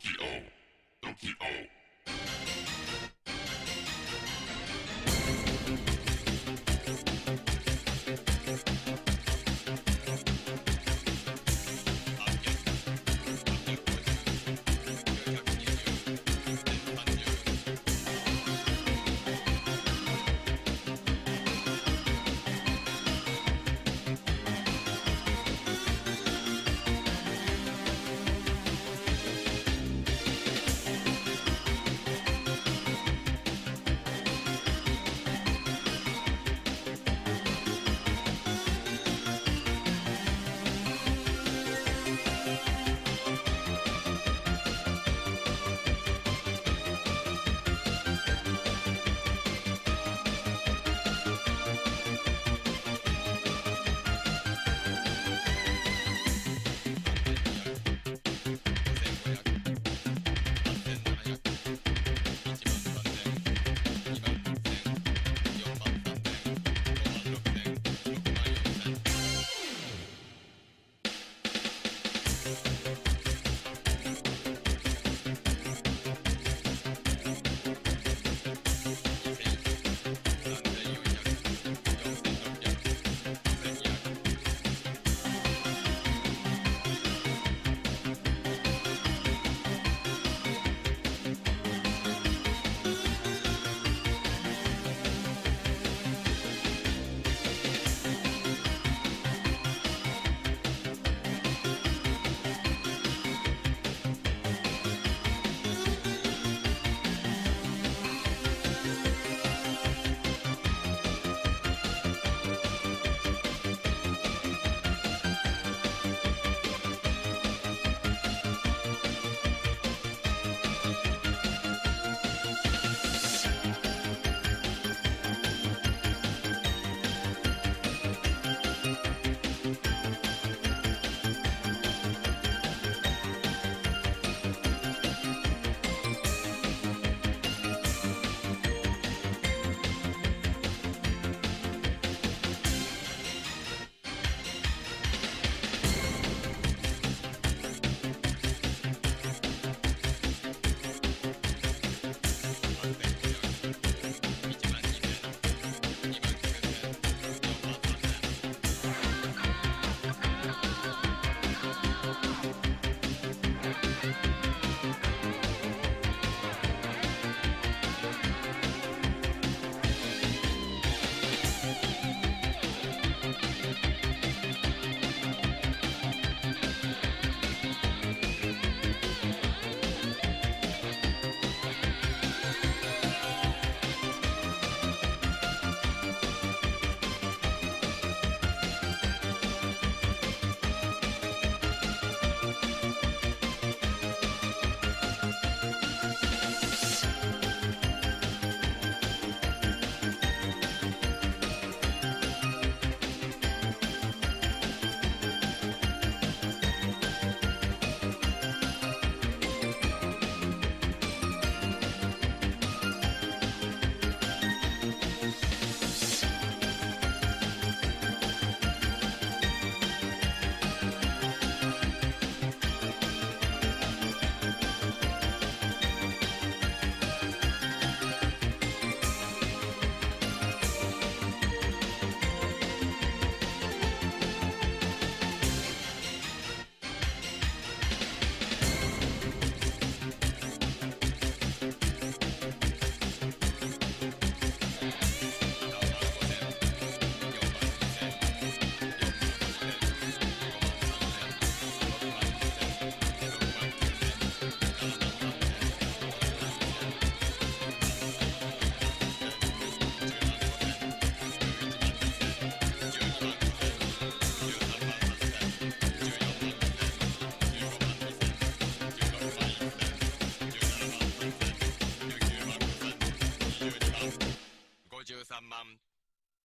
53 Um,